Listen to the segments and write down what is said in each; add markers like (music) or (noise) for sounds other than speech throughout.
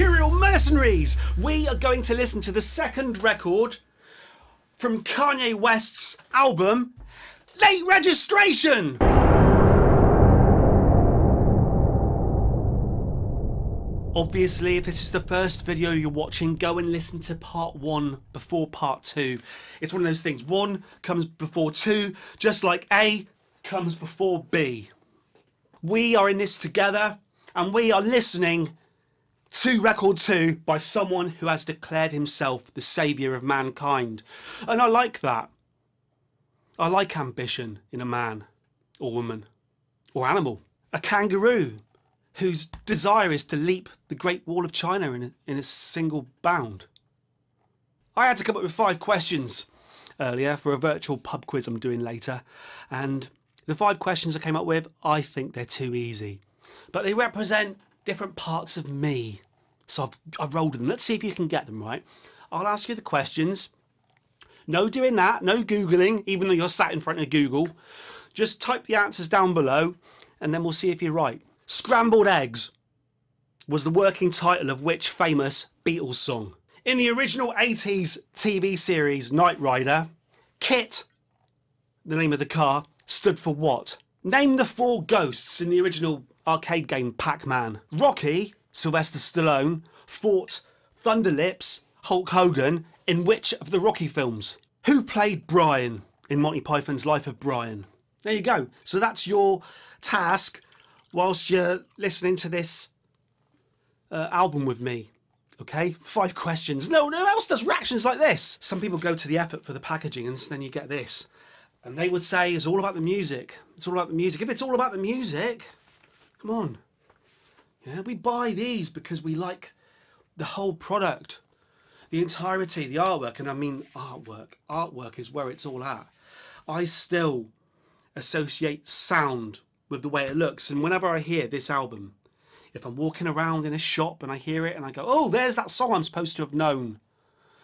Mercurial Mercenaries! We are going to listen to the second record from Kanye West's album, Late Registration! Obviously, if this is the first video you're watching, go and listen to part one before part two. It's one of those things. One comes before two, just like A comes before B. We are in this together, and we are listening to record two by someone who has declared himself the saviour of mankind. And I like that. I like ambition in a man, or woman, or animal. A kangaroo whose desire is to leap the Great Wall of China in a, in a single bound. I had to come up with five questions earlier for a virtual pub quiz I'm doing later, and the five questions I came up with, I think they're too easy. But they represent different parts of me. So I've, I've rolled them. Let's see if you can get them right. I'll ask you the questions. No doing that, no Googling, even though you're sat in front of Google. Just type the answers down below and then we'll see if you're right. Scrambled Eggs was the working title of which famous Beatles song? In the original 80s TV series Knight Rider, KITT, the name of the car, stood for what? Name the four ghosts in the original arcade game Pac-Man. Rocky, Sylvester Stallone, fought Thunderlips, Hulk Hogan, in which of the Rocky films? Who played Brian in Monty Python's Life of Brian? There you go. So that's your task whilst you're listening to this uh, album with me. Okay, five questions. No, no else does reactions like this. Some people go to the effort for the packaging, and then you get this, and they would say it's all about the music. It's all about the music. If it's all about the music, come on. Yeah, we buy these because we like the whole product, the entirety, the artwork, and I mean artwork. Artwork is where it's all at. I still associate sound with the way it looks. And whenever I hear this album, if I'm walking around in a shop and I hear it and I go, oh, there's that song I'm supposed to have known.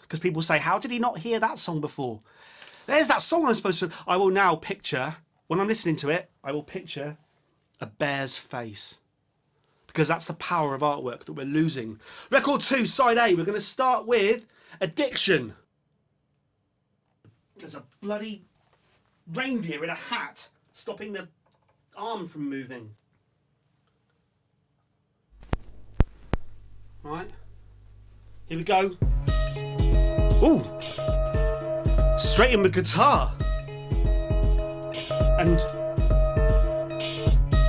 Because people say, how did he not hear that song before? There's that song I'm supposed to. I will now picture, when I'm listening to it, I will picture a bear's face. Because that's the power of artwork that we're losing. Record two, side A, we're going to start with Addiction. There's a bloody reindeer in a hat stopping the arm from moving. Right. Here we go. Ooh. Straight in with guitar. And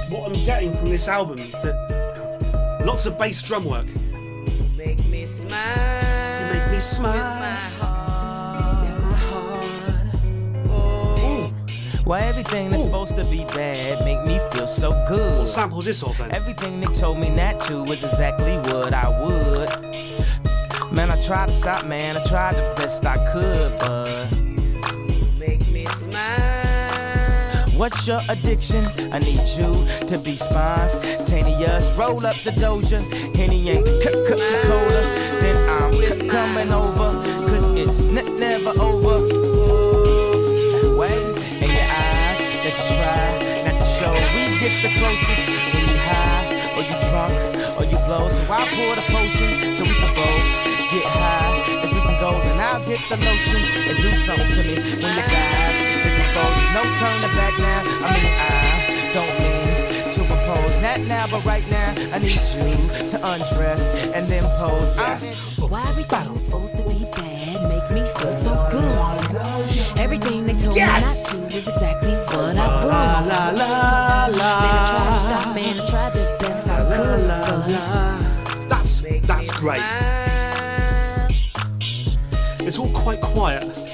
what I'm getting from this album, that lots of bass drum work. Make me smile. You make me smile. In my heart. Oh. Why everything that's Ooh. supposed to be bad make me feel so good? What sample's this of then? Everything they told me not to is exactly what I would. Man, I tried to stop, man, I tried the best I could, but what's your addiction? I need you to be spontaneous. Roll up the doja, Henny and Coca-Cola. Then I'm coming over, cause it's never over. Wait, in your eyes that you try not to show. We get the closest when you high, or you drunk, or you blow. So I pour the potion so we can both get high as we can go. Then I'll get the lotion and do something to me when your guys exposed. No turning back now. I mean, I don't mean to impose. Not now, but right now, I need you to undress and then pose. I'm Why everything supposed to be bad make me feel so good. Everything they told Yes! me not to is exactly what I La want. la la la. Man, I tried to stop, man, I tried the best I could, but That's that's great. It's all quite quiet.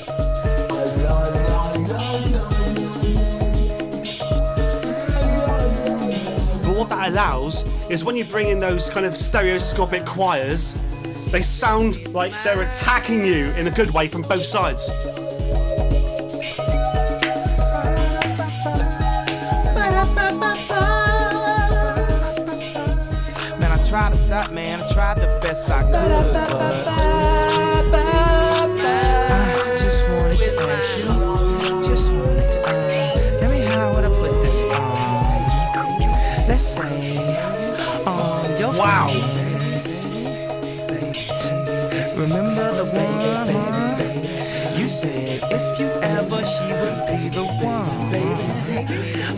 Allows is when you bring in those kind of stereoscopic choirs, they sound like they're attacking you in a good way from both sides. Man, I tried to stop, man. I tried the best I could, but say, on your Wow. face. the one. You said if you ever, she would be the one.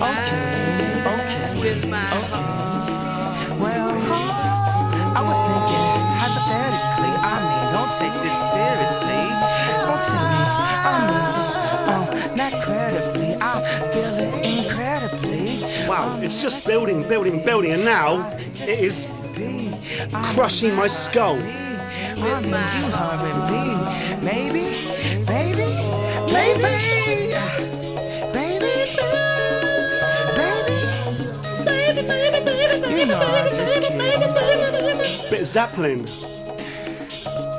Okay, okay, With my okay. Well, I was thinking hypothetically. I mean, don't take this seriously. Don't tell me. I mean, just um, not credibly. I feel it incredibly. Wow, it's just building, building, building, and now it is crushing my skull. I mean, you harming me. Maybe, baby, baby, baby, baby, baby, baby. You know I just kidding. Bit of Zeppelin.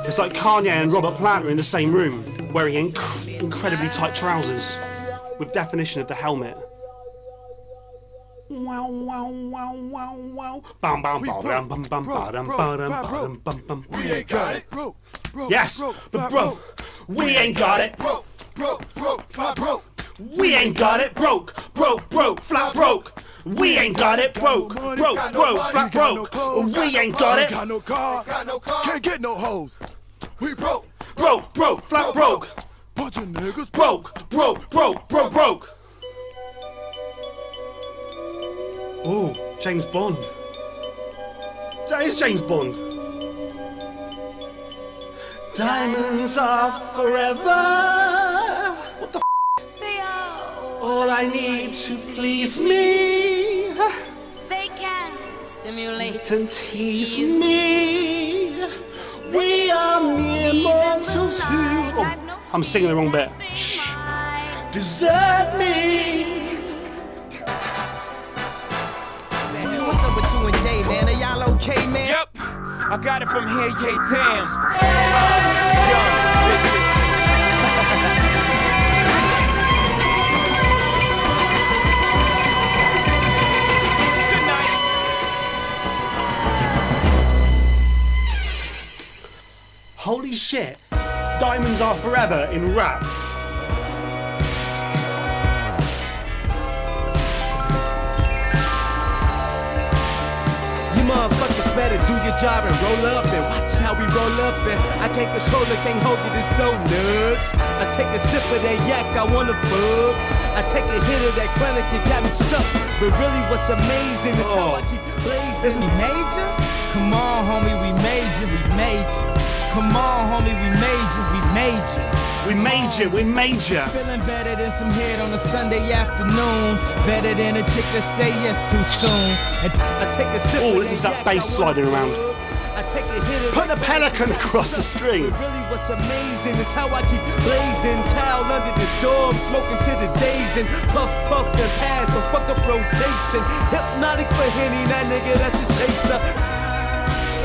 It's like Kanye and Robert Plant are in the same room, wearing inc- incredibly tight trousers, with definition of the helmet. Wow, wow, wow, wow, wow. Bam, bam, bam, bam, bam, ba-dum, ba-dum, ba-dum, bam, bam. We ain't got it, bro. bro Yes, but bro, we ain't got it. Bro, bro, bro, fly broke. We ain't got it broke, broke, broke, flat broke. We ain't got it broke, broke, broke, flat broke. We ain't got it Got no car, can't get no hoes. We broke, broke, broke, flat broke, bunch of niggas broke, broke, broke, broke, broke. Oh, James Bond. That is James Bond. Diamonds are forever. What the? They are. All I need to please me. They can stimulate. and tease me. We are mere mortals who. Oh, I'm singing the wrong bit. Shh. Desert me. I got it from here, yeah, damn. Holy shit. Diamonds are forever in rap. You do your job and roll up and watch how we roll up and I can't control it, can't hold it, it's so nuts. I take a sip of that yak, I wanna fuck. I take a hit of that chronic, it got me stuck. But really what's amazing is how oh. I keep blazing. We major? Come on, homie, we major, we major. Come on, homie, we major, we major. We major, we major. Feeling better than some head on a Sunday afternoon. Better than a chick that say yes too soon. And I take a sip Oh, this is that bass sliding around. fuck. I take a hit of Put the pelican it got me across the screen. Really what's amazing is how I keep blazing. Towel under the door, I'm smoking to the days and puff, puff, and pass. Don't fuck up rotation. Hypnotic for Henny, that nigga, that's a chaser.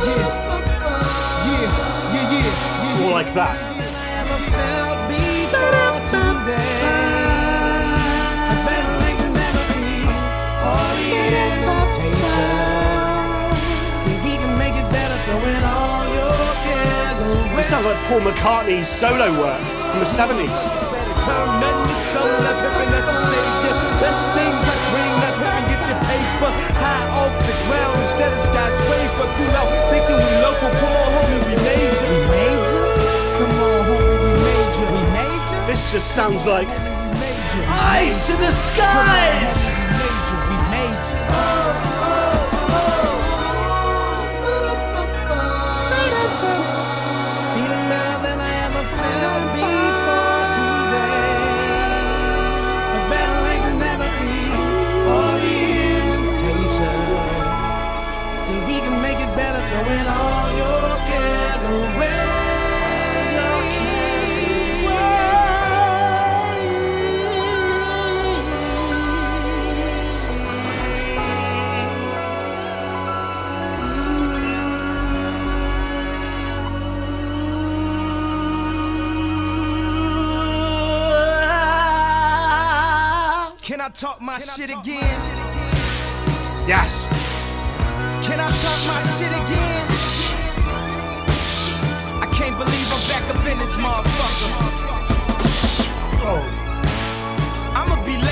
Yeah, More like that. This sounds like Paul McCartney's solo work from the 70s. Just sounds like eyes to the skies. I talk my shit again? Yes. Can I talk my shit again? I can't believe I'm back up in this motherfucker. Oh. I'ma be late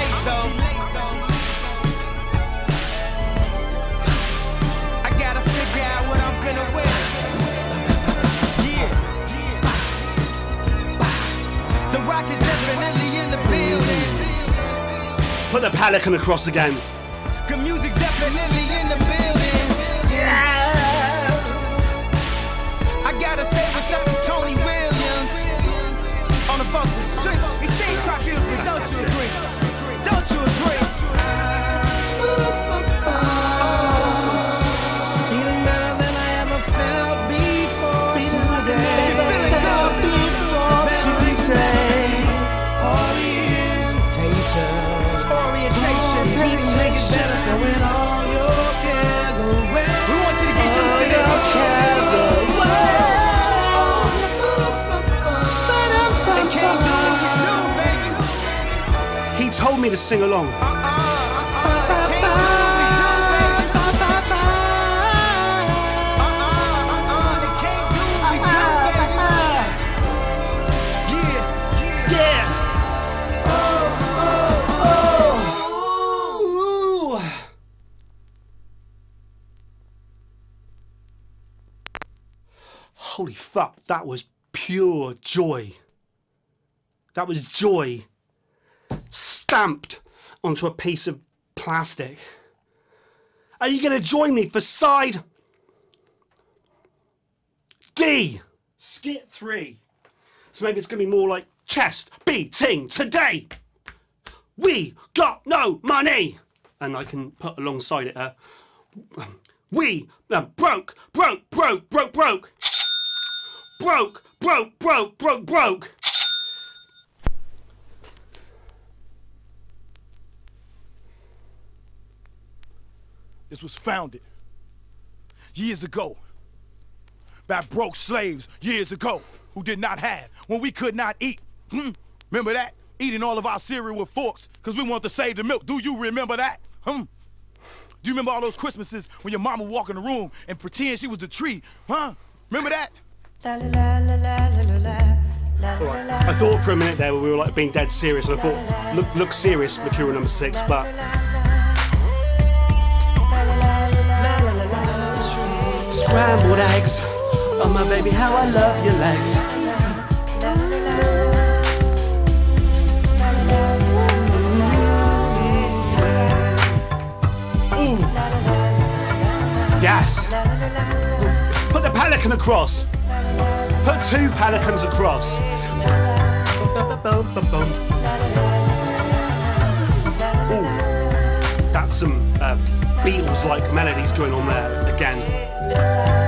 Put the pelican across again. Good music's definitely in the building. Yes. I gotta say what's up to Tony Williams on the. He agree? Do, baby. Yeah, yeah. Holy fuck, that was pure joy. That was joy stamped onto a piece of plastic. Are you going to join me for side D? Skit 3. So maybe it's going to be more like chest beating today. We got no money. And I can put alongside it uh, we uh, broke, broke, broke, broke, broke. Broke, broke, broke, broke, broke. This was founded years ago by broke slaves years ago who did not have when we could not eat. Hmm? Remember that? Eating all of our cereal with forks because we wanted to save the milk. Do you remember that? Hmm? Do you remember all those Christmases when your mama walk in the room and pretend she was the tree? Huh? Remember that? I thought for a minute there we were like being dead serious, and I thought, look, look serious, Mercurial Number Six, but scrambled eggs. Oh my baby, how I love your legs. Ooh. Yes. Put the pelican across. Put two pelicans across. Ooh, that's some uh, Beatles-like melodies going on there again. Mama,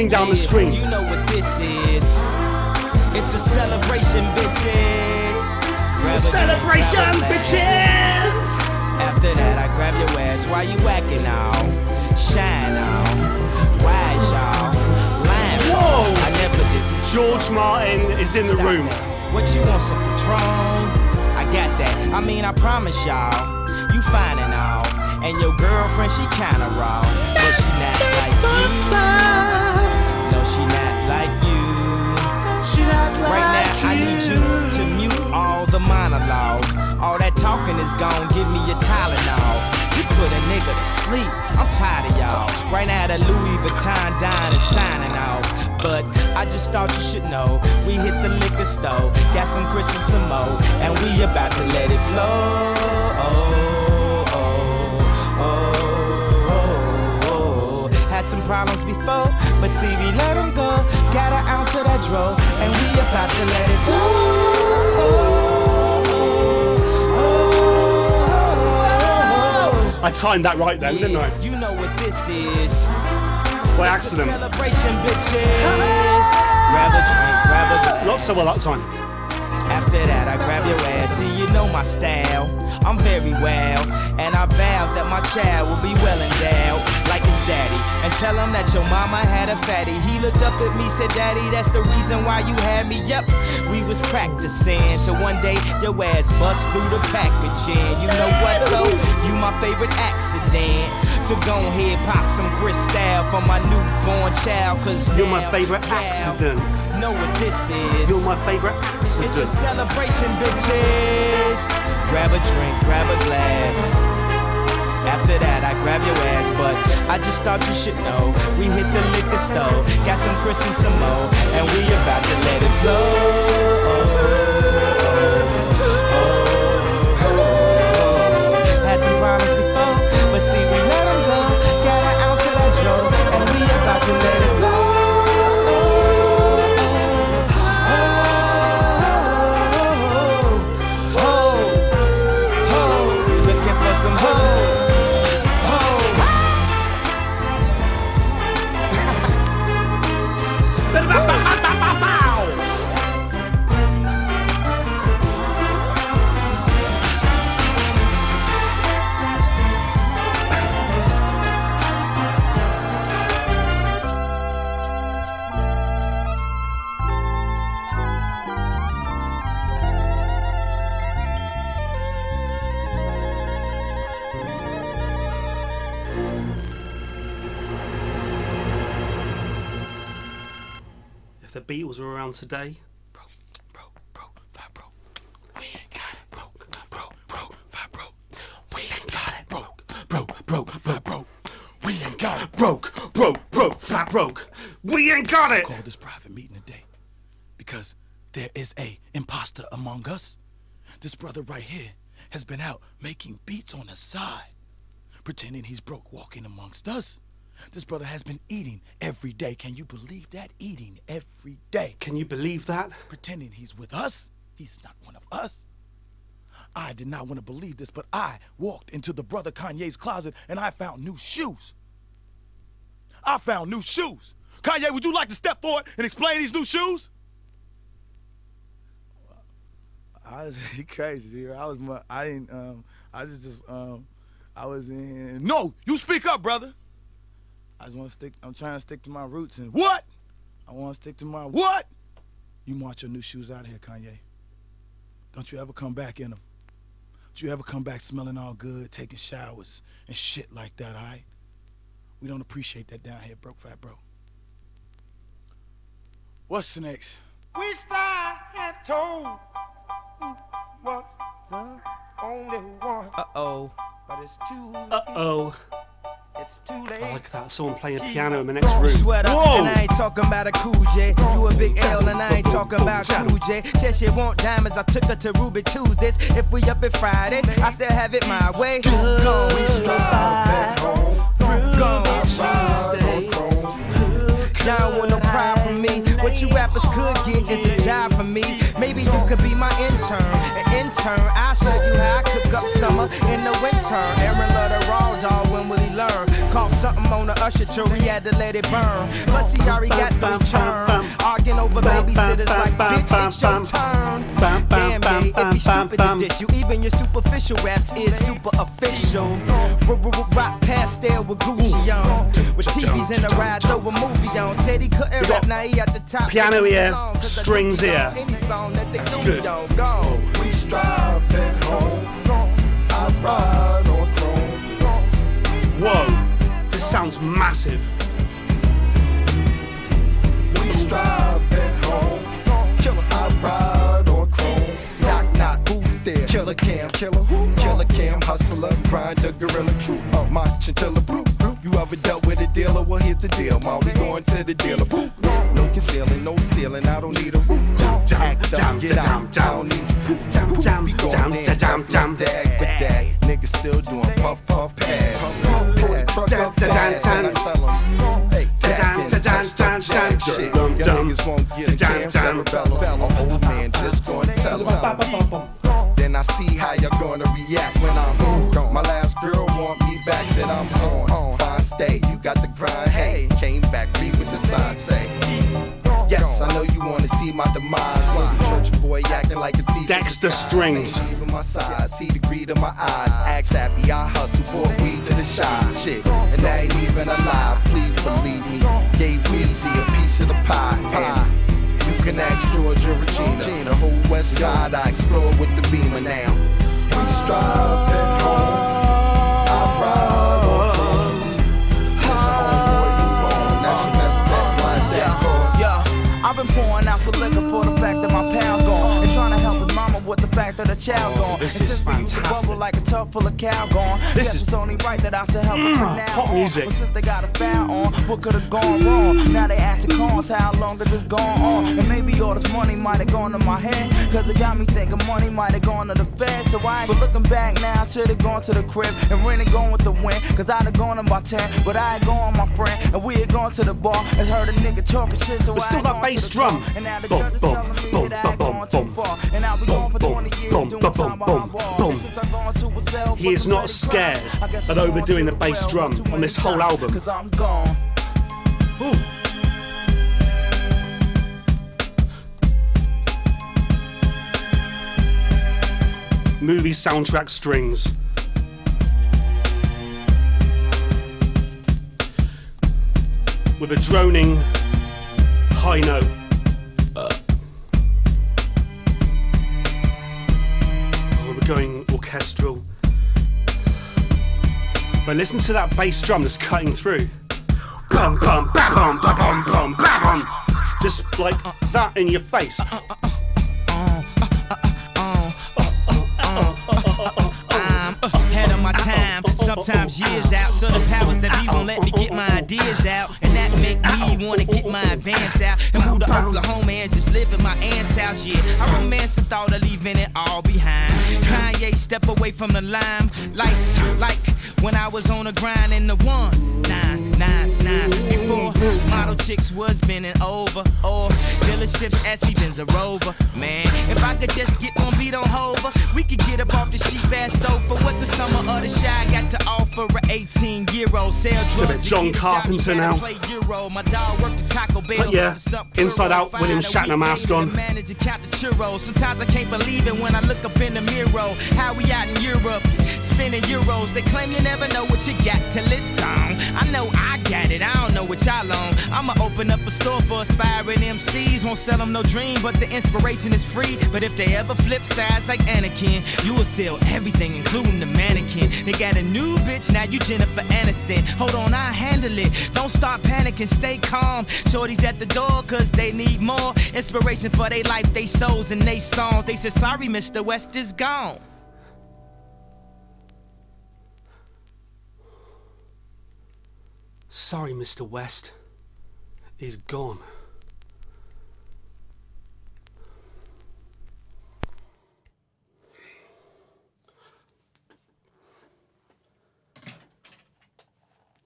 flowing down the screen. You know what this is. It's a celebration, bitches. Grab a drink, Celebration, a bitches! After that, I grab your ass. Why you whacking now? Shine now. Wise y'all. Lying. Whoa! I never did this. George Martin is in the room. that. What you want, some Patron? I got that. I mean, I promise y'all, you and all. And your girlfriend, she kinda raw, gone. Give me your Tylenol. You put a nigga to sleep. I'm tired of y'all. Right now, the Louis Vuitton Don is signing off. But I just thought you should know. We hit the liquor store, got some Chris and some more, and we about to let it flow. Oh, oh, oh, oh, oh. Had some problems before, but see, we let them go. Got an ounce of that dro, and we about to let it go. I timed that right then, didn't I? You know what this is. by accident. Celebration, bitches. (laughs) Grab a drink, grab a Not so well that time. After that, I grab your ass. See, you know my style. I'm very well, and I vow that my child will be well endowed, like his daddy. And tell him that your mama had a fatty. He looked up at me, said, Daddy, that's the reason why you had me. Yep, we was practicing. So one day, your ass bust through the packaging. You know what, though? You my favorite accident. So go ahead, pop some crystal for my newborn child, cause You're my favorite accident. Know what this is? You're my favorite It's a celebration, bitches. Grab a drink, grab a glass. After that, I grab your ass, but I just thought you should know. We hit the liquor store, got some Chris and some more, and we about to let it flow. The Beatles were around today, Bro, bro, bro, vibe, bro. We ain't got it. Broke, broke, flat broke. Bro, broke, broke, broke. We ain't got it. broke, broke, broke, flat broke. We ain't got it. Call this private meeting today because there is a imposter among us. This brother right here has been out making beats on the side, pretending he's broke, walking amongst us. This brother has been eating every day. Can you believe that? Eating every day. Can you believe that? Pretending he's with us. He's not one of us. I did not want to believe this, but I walked into the brother Kanye's closet and I found new shoes. I found new shoes. Kanye, would you like to step forward and explain these new shoes? I was (laughs) you crazy, dude. I was mu- I didn't um I was just um I was in No, you speak up, brother. I just want to stick I'm trying to stick to my roots and What? I want to stick to my What? You march your new shoes out of here, Kanye. Don't you ever come back in them. Don't you ever come back smelling all good, taking showers and shit like that, all right? We don't appreciate that down here, broke fat bro. What's the next? We spy and told who was the only one, Uh oh. but it's too Uh I like that. Someone playing a piano in the next room. Sweater, and I ain't talking about a cool J. You a big L, and I ain't talking about cool J. Said she want diamonds, I took her to Ruby Tuesdays. If we up at Fridays, I still have it my way. Gone, we strive. Gone, Y'all don't want no pride from me. What you rappers could get is a job for me. Maybe you could be my intern. Intern, I'll show you how I cook up summer in the winter. Aaron love the raw dog, when will he learn? Caught something on the usher tree, had to let it burn. But see, already got three churn. Arguing over babysitters like, bitch, it's your turn. Damn, yeah, it be stupid to dish you. Even your superficial raps is super official. Rock pastel with Gucci on. With TVs in the ride, throw a movie on. Said he couldn't rap, now he at the top. Piano here, alone, 'cause I strings here. belong. Any song that they That's good. Yo, go. We strive at home. I ride on chrome. Whoa! This sounds massive. We strive at home. Killer, I ride on chrome. Knock, knock, who's there? Killer Cam, killer who? Killer Cam, hustler, grinder, gorilla, true. Up my chinchilla, blue, You ever dealt with a dealer? Well, here's the deal, ma. We going to the dealer, blue. No concealing, no ceiling. I don't need a roof. Act up, get out. I don't need you. Poof, poof. We going in, tough like that, with. Niggas still doing puff, puff, pass. Pull the truck up fast, and I tell 'em, hey, back in, touch the jack shit. Y'all niggas won't get a damn cerebellum. An old man just gonna tell 'em. My demise. Church boy acting like a thief. Dexter Strings. Even my size. See the greed in my eyes. Axe happy, I hustle, bought weed to the shy. Shit, and ain't even. Please believe me. Gave Weezy a piece of the pie. And you can ask Georgia Regina. The whole west side I explore with the beamer now. We strive I've been pouring out some liquor for the fact that my pal's gone. And trying to help mama with the fact that the child oh, gone. this and is fantastic. Bubble like a tub full of cow gone. This Guess is- it's only right that I should help her mm, now on. music. But since they got a foul on, what could have gone wrong? Now they asking cons, how long has this gone on? And maybe all this money might have gone to my head. Cause it got me thinking money might have gone to the Fed. So I ain't but looking back now, I should have gone to the crib and really going with the win. Cause I'd have gone in my 10, but I ain't going my friend. And we had gone to the bar and heard a nigga talking shit. So But I still that bass to drum. And now the Boom, boom, boom, that I ain't boom, boom, far. And I'll be gone for boom, 20 years boom, doing boom, time boom, behind bars. boom. And since I've gone to a cell He for is some not petty scared crimes, I guess at I'm going overdoing the bass drum on this whole album. Cause I'm gone. Ooh. Movie soundtrack strings. With a droning high note. Orchestral. But listen to that bass drum that's cutting through. Bum bum ba bum ba bum bum ba bum. Just like that in your face. Sometimes years out. So the powers that be won't let me get my ideas out. And that make me wanna get my advance out. And move to Oklahoma and just live at my aunt's house. Yeah, I romance the thought of leaving it all behind. Kanye step away from the lime. Like, like when I was on the grind in the one, nine, nine, nine. Before model chicks was bending over. Or dealerships asked me Benz a Rover. Man, if I could just get on beat on Hova, we could get up off the sheep ass sofa. What the summer of the shy got to offer? A 18 year old sell drugs. John get a job, Carpenter now. play Euro. My dog worked at Taco Bell. But yeah, Inside Out, William Shatner mask on. the manager count the churros. Sometimes I can't believe it when I look up in the mirror. How we out in Europe, spending euros. They claim you never know what you got till it's gone. I know I got it, I don't know what y'all on. I'ma open up a store for aspiring MCs. Won't sell them no dream, but the inspiration is free. But if they ever flip sides like Anakin, you will sell everything, including the mannequin. They got a new bitch, now you Jennifer Aniston. Hold on, I handle it. Don't start panicking, stay calm. Shorty's at the door, cause they need more inspiration for their life, they souls, and they songs. They said, sorry, Mr. West is gone. Sorry, Mr. West is gone.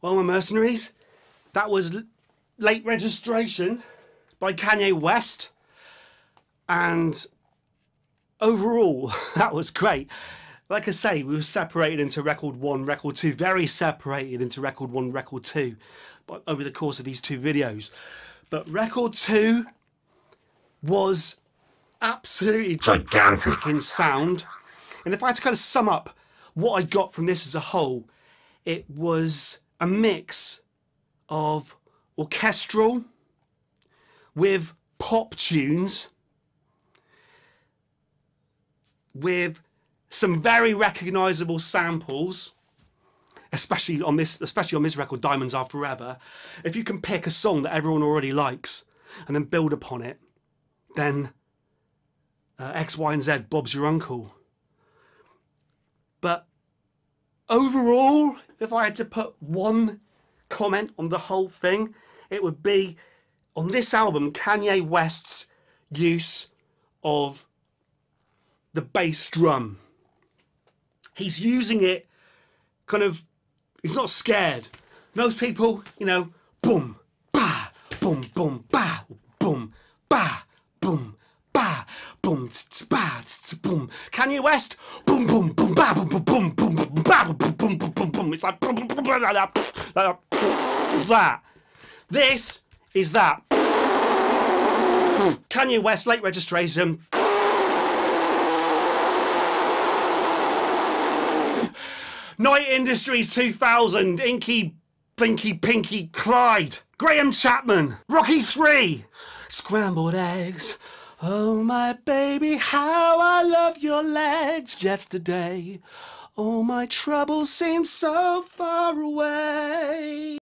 Well, my mercenaries, that was Late Registration by Kanye West. And overall, (laughs) that was great. Like I say, we were separated into record one, record two, very separated into record one, record two, but over the course of these two videos. But record two was absolutely gigantic in sound. And if I had to kind of sum up what I got from this as a whole, it was a mix of orchestral with pop tunes with some very recognizable samples especially on this especially on this record diamonds are forever. If you can pick a song that everyone already likes and then build upon it then uh, x y and z bob's your uncle. But overall if i had to put one comment on the whole thing it would be on this album kanye west's use of the bass drum he's using it kind of he's not scared most people you know boom ba boom boom ba boom ba boom ba boom ba boom Kanye West boom boom boom ba boom boom boom boom ba boom boom boom boom it's like boom, boom, boom, that. that this is that Kanye West, late registration. Knight Industries 2000, Inky, Blinky, Pinky, Clyde, Graham Chapman, Rocky 3, Scrambled Eggs. Oh, my baby, how I love your legs yesterday. Oh, my troubles seem so far away.